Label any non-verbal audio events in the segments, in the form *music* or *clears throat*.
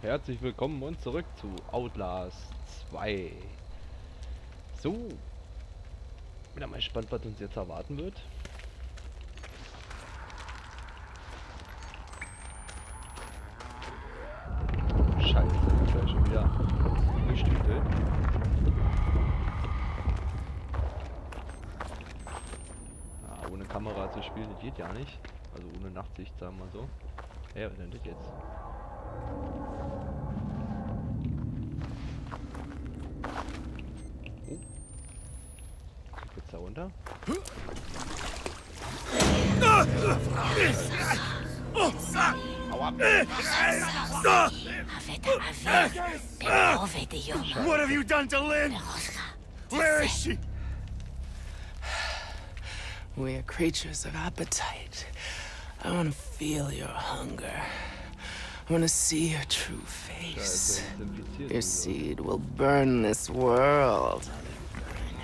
Herzlich willkommen und zurück zu Outlast 2. So. Bin mal gespannt, was uns jetzt erwarten wird. Scheiße, ich gleich schon wieder gestütelt. Ja, ohne Kamera zu spielen, das geht ja nicht. Also ohne Nachtsicht, sagen wir so. Hä, hey, was denn das jetzt? What have you done to Lynn? Where is she? We are creatures of appetite. I want to feel your hunger. I want to see your true face. Your seed will burn this world.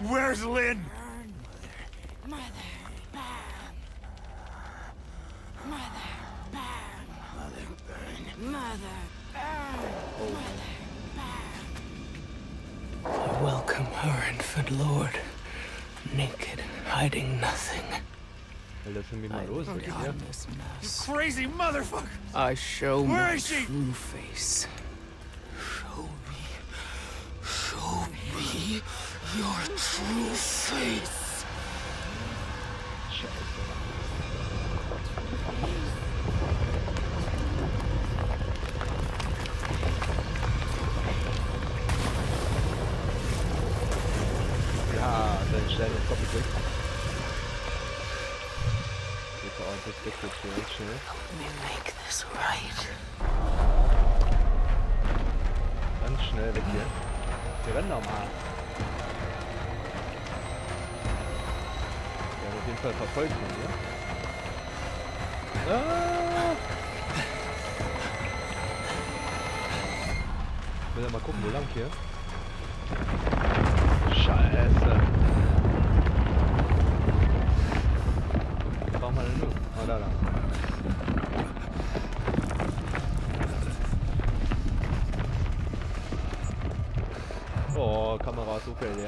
Where's Lynn? Mother, burn. Mother, burn. Mother, burn. Mother, burn. I welcome her infant lord. Naked, hiding nothing. Weil das sind wir I mal los, look wirklich, ja? beyond this mess. Crazy motherfucker! I show Where my is she? true face. Show me. Show me your true face. Ja, dein Stein ist doppelt weg. Hier recht schnell. Let me make this right. Ganz schnell weg hier. Wir rennen doch mal. Der wird auf jeden Fall verfolgt von mir. Ah! Ich will ja mal gucken, wo lang hier.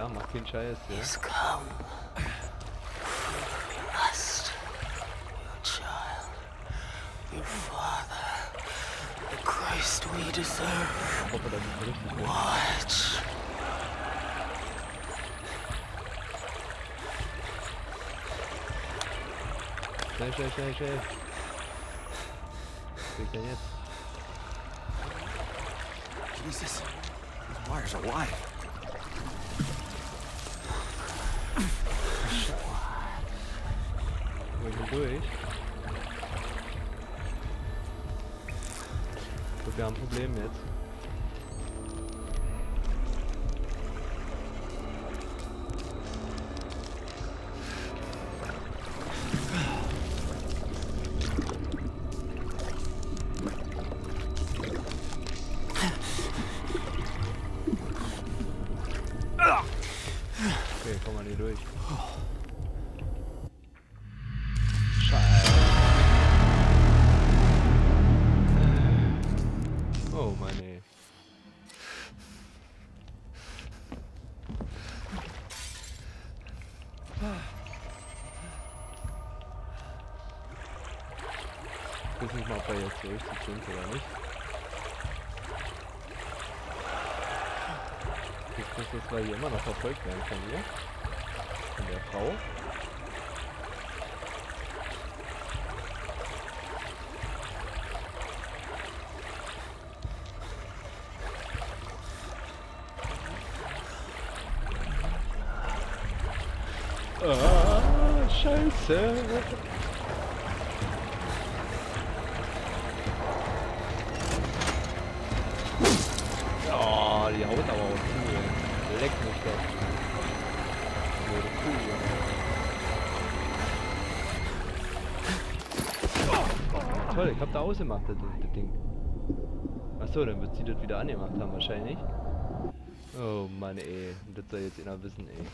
Ja, macht keinen Scheiß, ja. He's come. You must. Your child. Your father. The Christ we deserve. Ich hoffe, dass ich richtig bin. Watch. Schnell, schnell, schnell, schnell. Was ich denn jetzt? Jesus, these wires are wide. Durch? Gut, wir haben ein Problem jetzt. Nicht mal, ob er jetzt so richtig sind oder nicht. Ich muss jetzt, weil hier immer noch verfolgt werden von ihr. Von der Frau. Da ausgemacht, das, das Ding. Achso, dann wird sie das wieder angemacht haben wahrscheinlich. Oh Mann, ey. Das soll jetzt einer wissen, ey.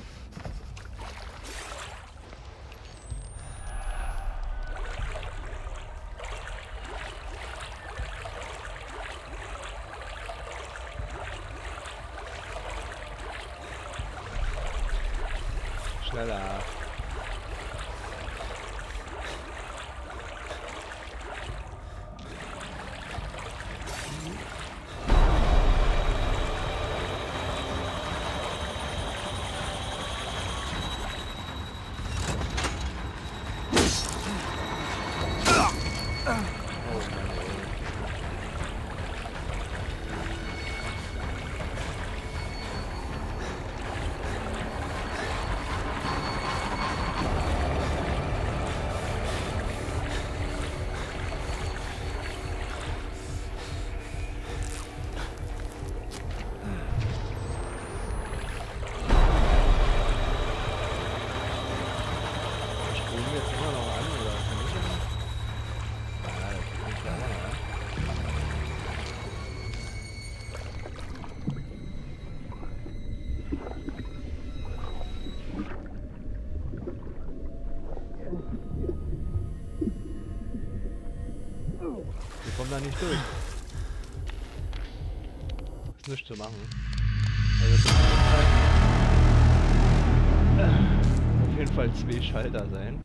nicht durch. Ist nichts zu machen. Also auf jeden Fall zwei Schalter sein.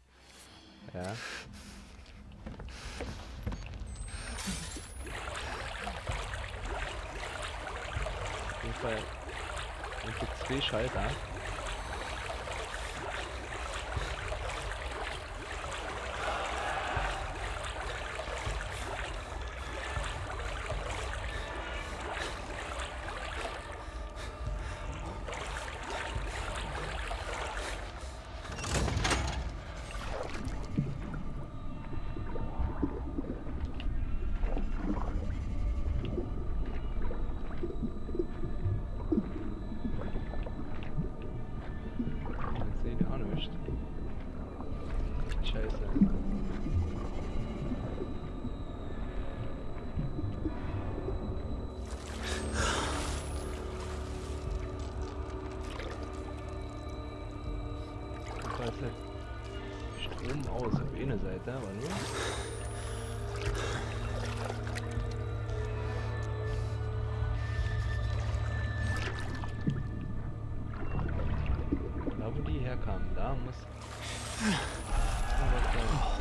Ja. Auf jeden Fall. Es gibt zwei Schalter. schöne Seite, aber nur. Da wo die herkamen, da muss. *sighs* Oh,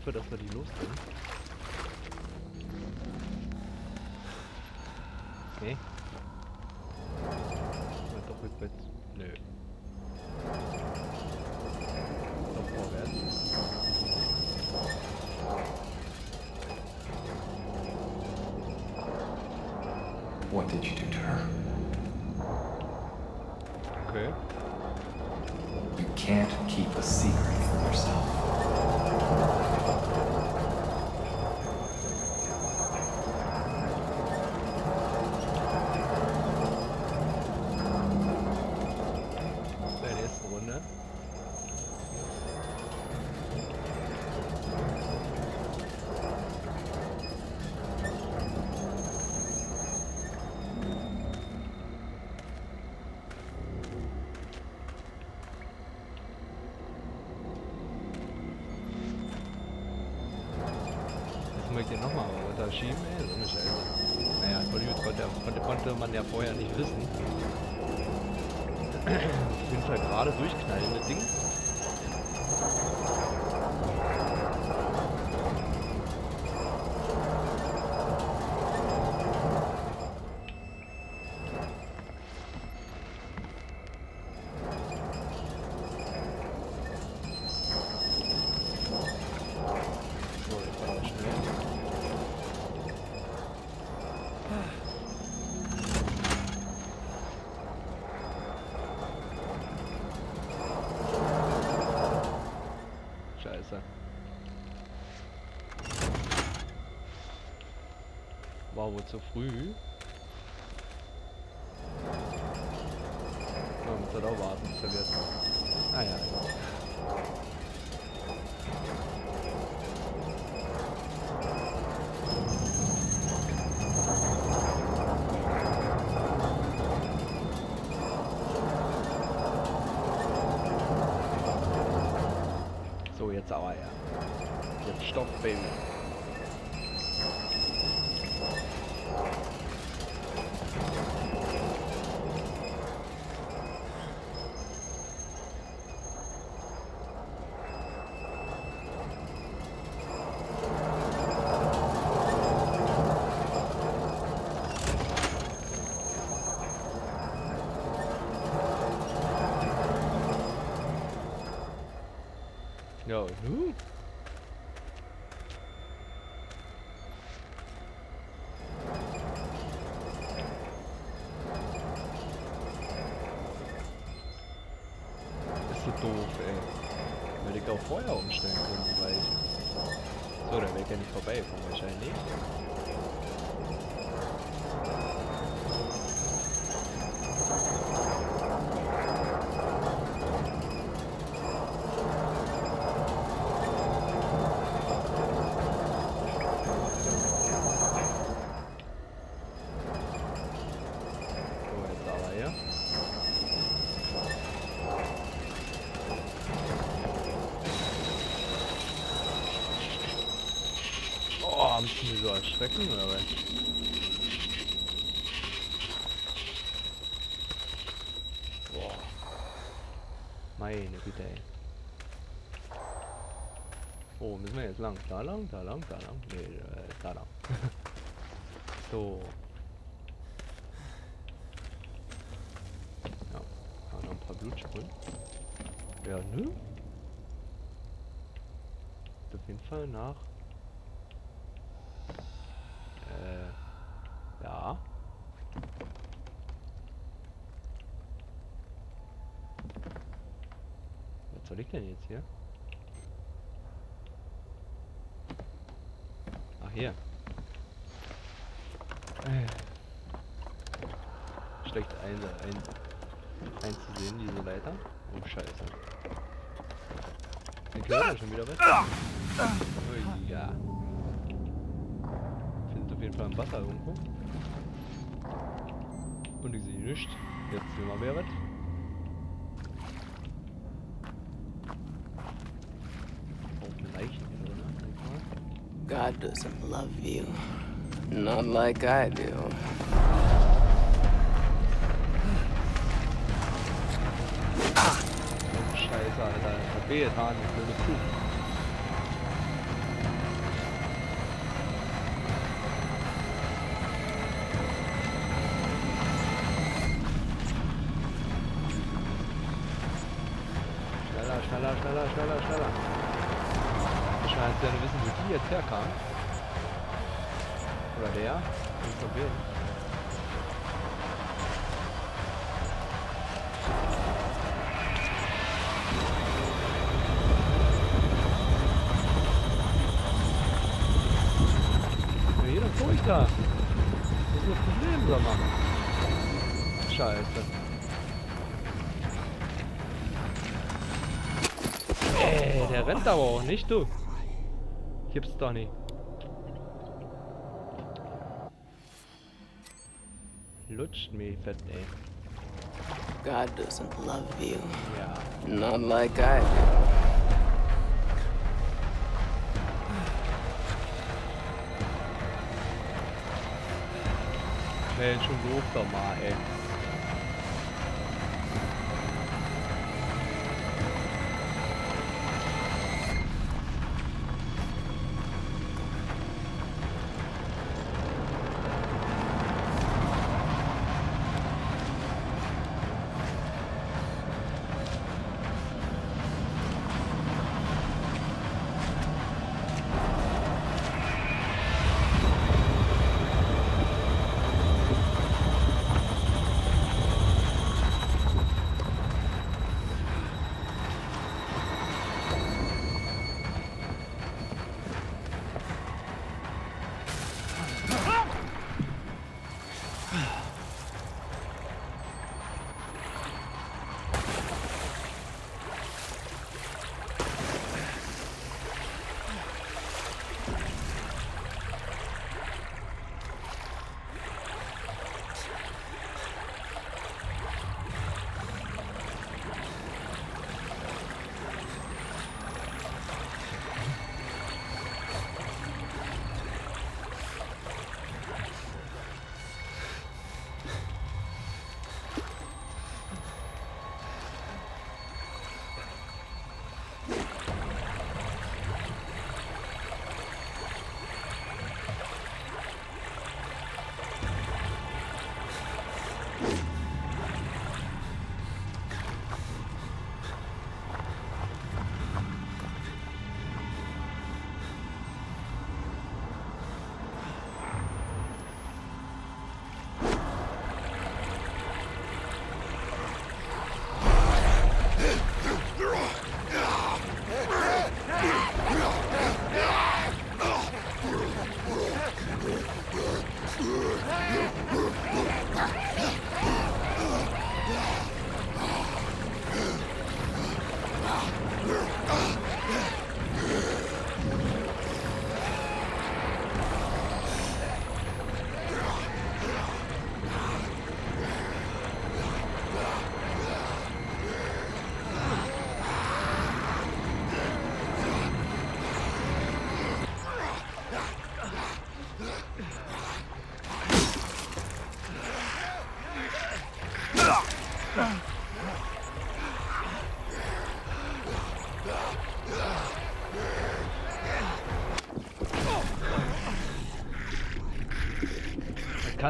hoffe, dass wir die los sind. Nee, hätte man ja vorher nicht wissen. Auf jeden Fall gerade durchknallende Ding. Scheiße. War wohl zu früh. Ja, muss halt auch warten, bis er wird. Ah ja, ja. Jetzt Stoff, Baby. kan niet voorbij komen, mij zijn, niet? Müssen die so erschrecken oder was? Boah. Meine Güte, ey. Oh, müssen wir jetzt lang? Da lang, da lang, da lang? Nee, äh, da lang. *laughs* so. Ja, ja, noch ein paar Blutspuren. Ja, ne? Auf jeden Fall nach. Äh, ja. Was soll ich denn jetzt hier? Ach, hier. Schlecht ein, ein, einzusehen, diese Leiter. Oh, scheiße. Den gehört schon wieder was? Ui, ja. Findet auf jeden Fall ein Wasser irgendwo. Und ich sehe nichts. Jetzt sehen wir mehr was. God doesn't love you. Not like I do. *sighs* Scheiße, Alter. Da. Das ist das Problem, sag mal. Scheiße. Ey, der rennt aber auch nicht, du. Gibt's doch nicht. Lutscht mich fett, ey. God doesn't love you. Ja. Not like I do. Mensch, schon lob doch mal, ey.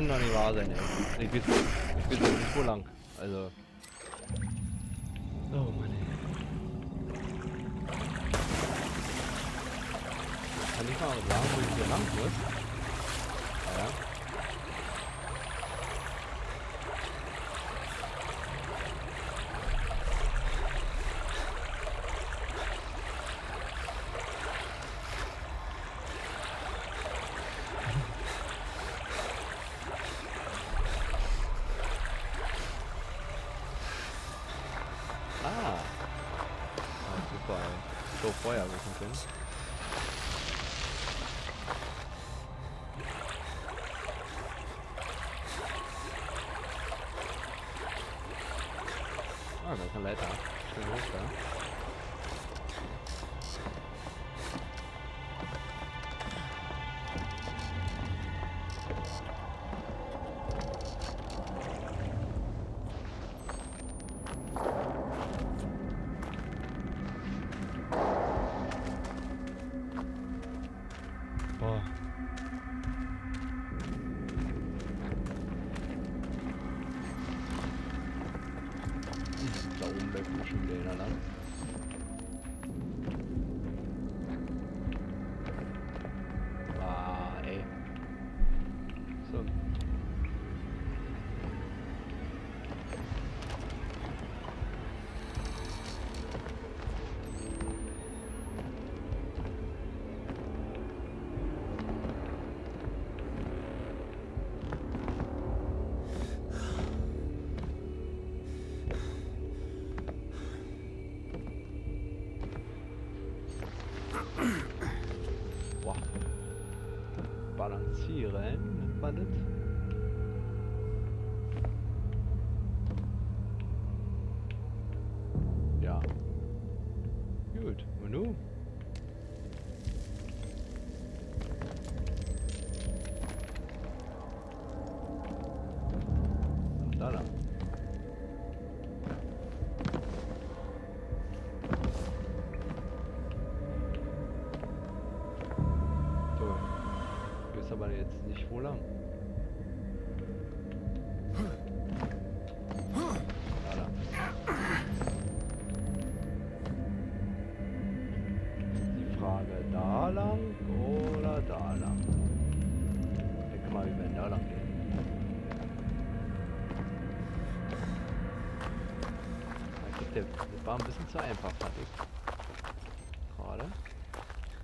Kann doch nicht wahr sein, ey. Ich weiß, ich weiß nicht wo lang. Also. vorher suchen können. sirène, pas de wo lang. Die Frage, da lang oder da lang? Ich denke mal, wir werden da lang gehen. Der, war ein bisschen zu einfach, fand ich. Gerade.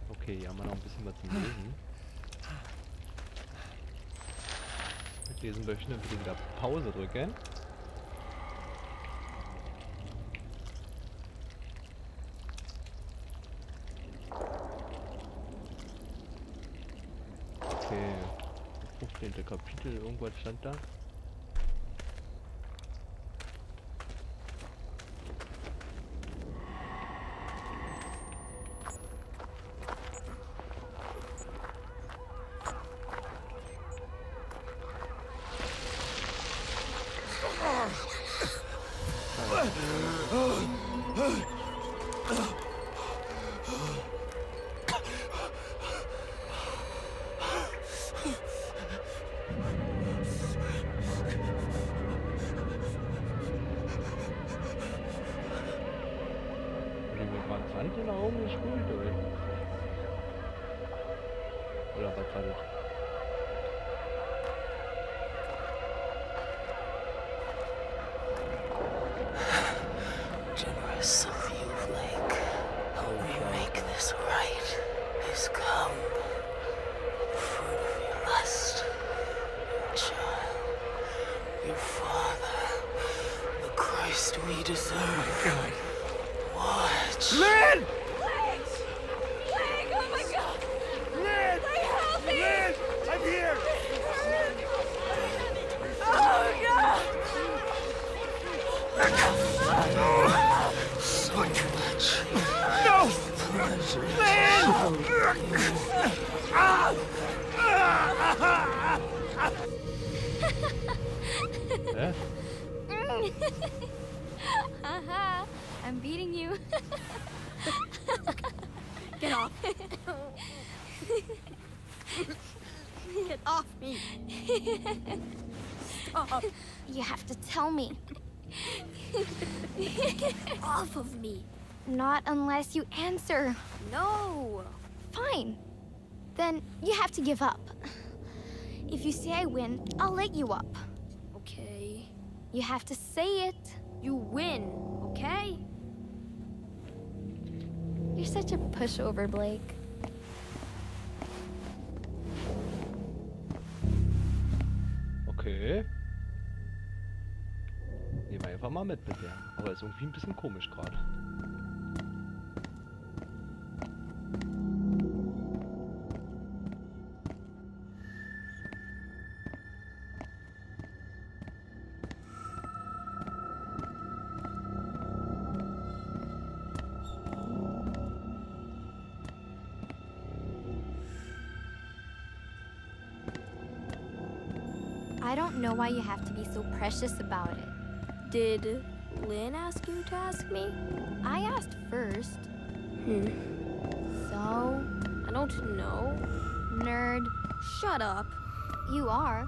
Okay, hier haben wir noch ein bisschen was zum Lesen. Möchten, dann bitte wieder Pause drücken. Okay. 15. Kapitel, irgendwas stand da. Father. The Christ we deserve. Oh god. Watch. Lynn! Blake, oh my god! Lynn! Blake, help me! Lynn! I'm here! Oh god! So much No! pleasure. Hä? *laughs* Haha, I'm beating you. *laughs* Get off. *laughs* Get off me. Stop. You have to tell me. off of me. Not unless you answer. No. Fine. Then you have to give up. If you say I win, I'll let you up. You have to say it. You win, okay? You're such a pushover, Blake. Okay. Nehmen wir einfach mal mit der. Aber ist irgendwie ein bisschen komisch gerade. Why you have to be so precious about it. Did Lynn ask you to ask me? I asked first. Hmm. So, I don't know. nerd, Shut up. you are.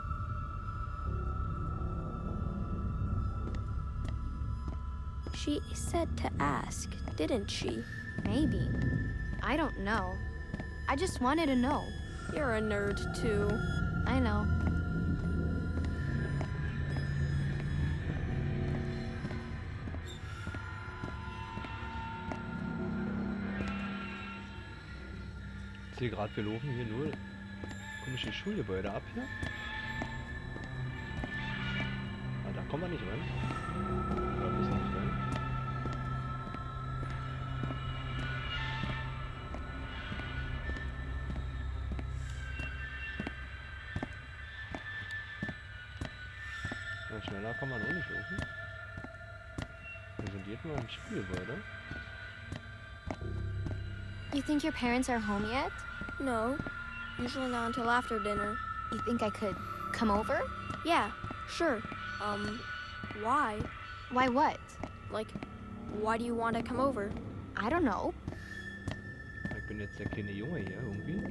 She said to ask, didn't she? Maybe. I don't know. I just wanted to know. You're a nerd too. I know. Sehe gerade, wir laufen hier nur komische Schulgebäude ab hier. Ah, da kommen wir nicht You think your parents are home yet? No. Usually not until after dinner. You think I could come over? Yeah, sure. Um, why? Why what? Like, why do you want to come over? I don't know. Ich bin jetzt der kleine Junge hier irgendwie.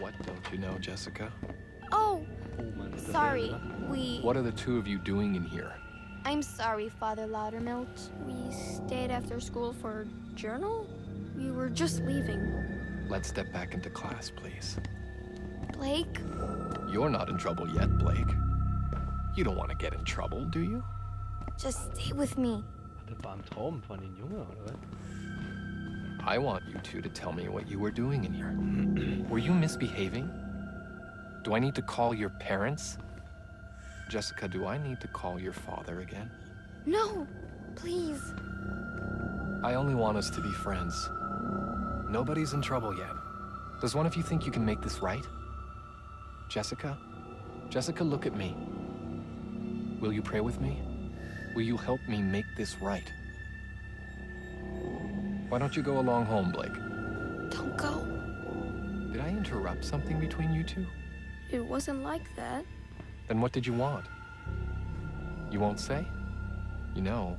What don't you know, Jessica? Oh, Oh Mann, ist das sorry. We. What are the two of you doing in here? I'm sorry, Father Loudermilk. We stayed after school for journal? We were just leaving. Let's step back into class, please. Blake, You're not in trouble yet, Blake. You don't want to get in trouble, do you? just stay with me. Das war er ein Traum von den Junge, oder was? I want you two to tell me what you were doing in here. *clears throat* were you misbehaving? Do I need to call your parents? Jessica, do I need to call your father again? No, please. I only want us to be friends. Nobody's in trouble yet. Does one of you think you can make this right? Jessica? Jessica, look at me. Will you pray with me? Will you help me make this right? Why don't you go along home, Blake? Don't go. Did I interrupt something between you two? It wasn't like that. Then what did you want? You won't say? You know,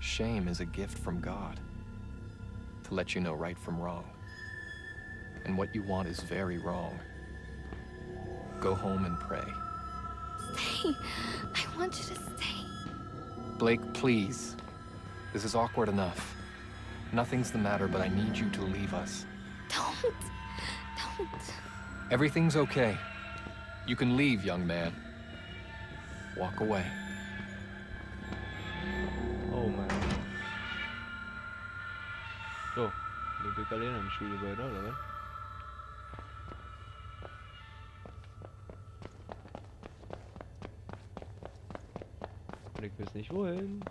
shame is a gift from God to let you know right from wrong. And what you want is very wrong. Go home and pray. Stay. I want you to stay. Blake, please. This is awkward enough. Nothing's the matter, but I need you to leave us. Don't. Don't. Everything's okay. You can leave, young man. Walk away. Oh Mann. So, wir sind alleine im Schulgebäude, oder was? Und ich weiß nicht wohin.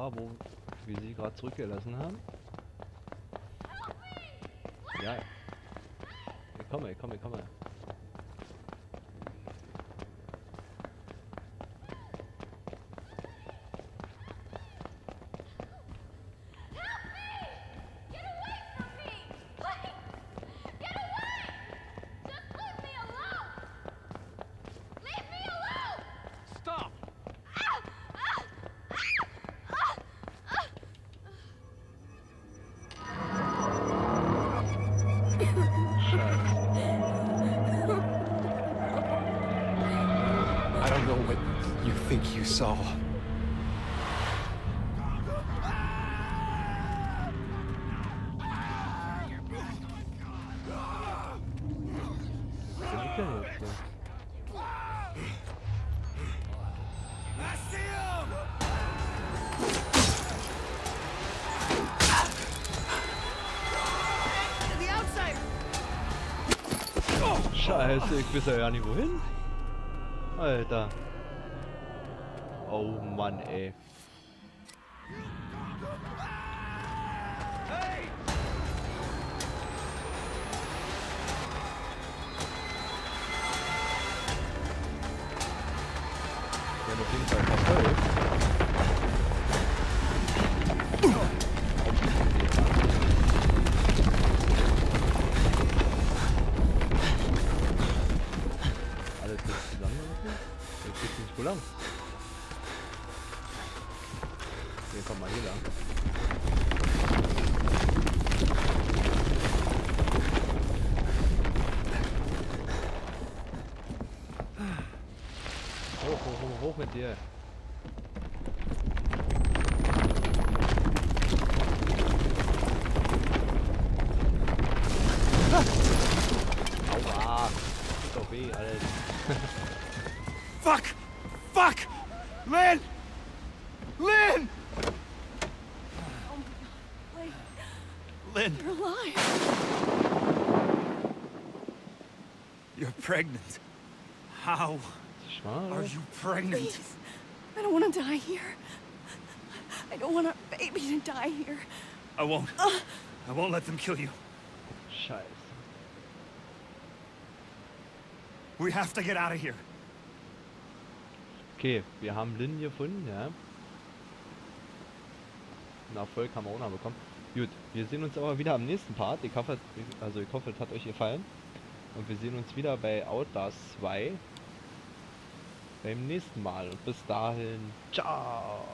War, wo wir sie gerade zurückgelassen haben. Ja. Ich komme, ich komme, ich komme. Him! Scheiße, ich weiß ja gar nicht wohin. Alter. Oh Mann. Fuck! Fuck! Lynn! Lynn! Wait, Lynn, you're alive. you're pregnant. How Schwanger? are you pregnant? Please. I don't want to die here. I don't want our baby to die here. I won't. I won't let them kill you. Scheiße. We have to get out of here. Okay, wir haben Lynn gefunden, ja. Einen Erfolg haben wir auch noch bekommen. Gut, wir sehen uns aber wieder am nächsten Part. Ich hoffe, also ich hoffe, es hat euch gefallen. Und wir sehen uns wieder bei Outlast 2 beim nächsten Mal. Und bis dahin, ciao!